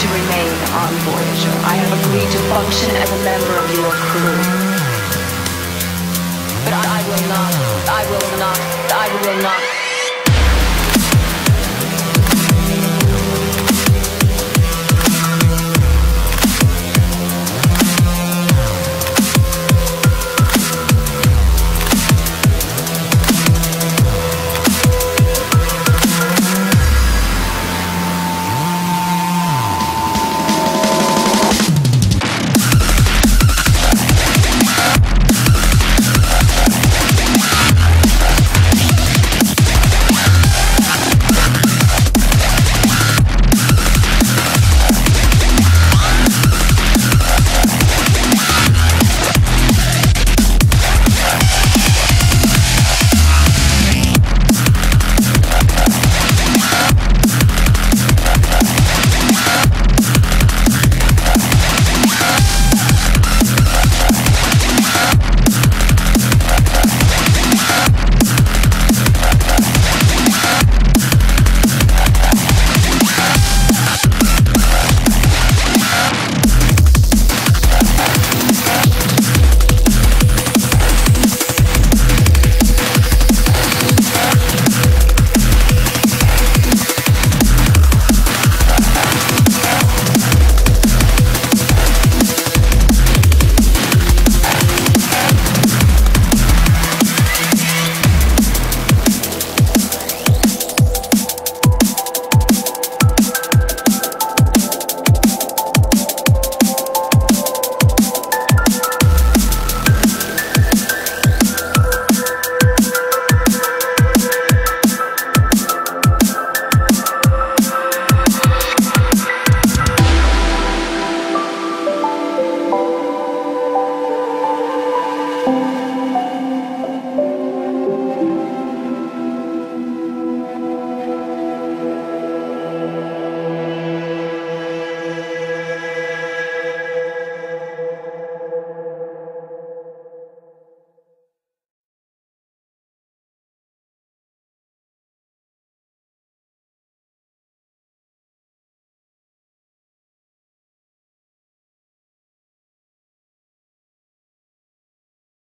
To remain on Voyager. I have agreed to function as a member of your crew. But I, will not, I will not, I will not